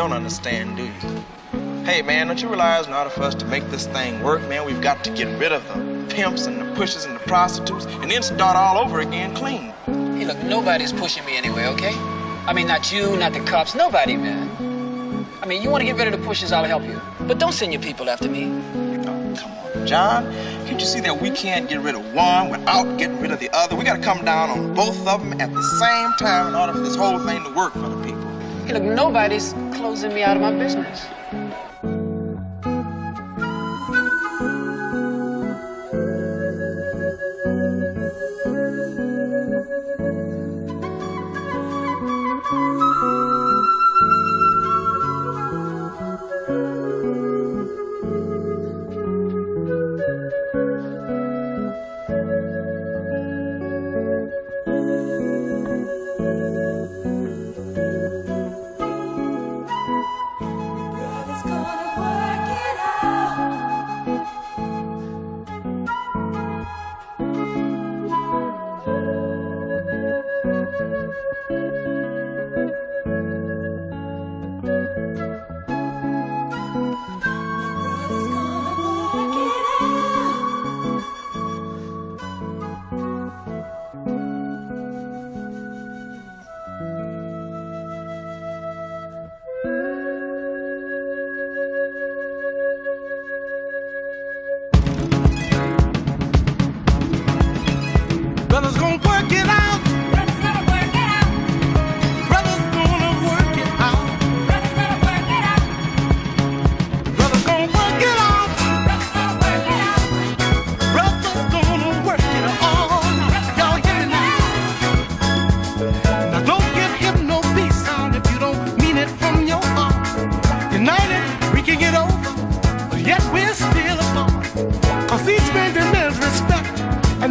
Don't understand, do you? Hey, man, don't you realize in order for us to make this thing work, man, we've got to get rid of the pimps and the pushers and the prostitutes and then start all over again clean. Hey, look, nobody's pushing me anyway, okay? I mean, not you, not the cops, nobody, man. I mean, you want to get rid of the pushers, I'll help you. But don't send your people after me. Oh, come on, John. Can't you see that we can't get rid of one without getting rid of the other? We got to come down on both of them at the same time in order for this whole thing to work for the people. Look, nobody's closing me out of my business.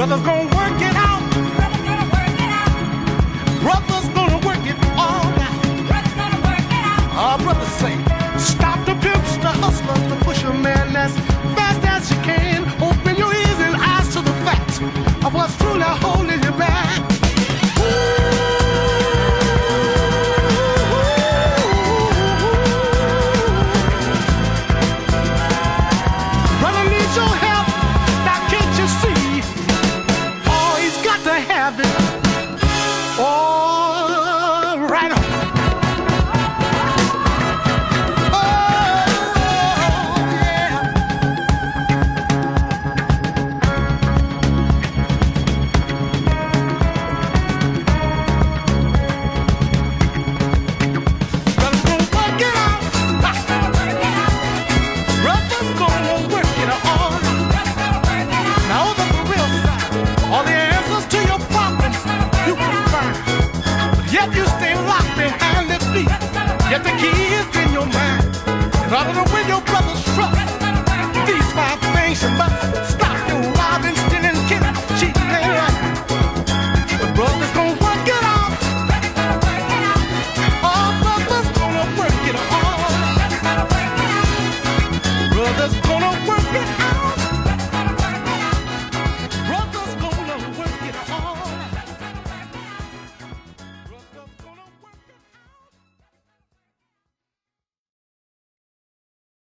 Brothers gon' Yet you stay locked behind the feet. Yet the key is in your mind. In order to win your brother's trust, these five things you must stop.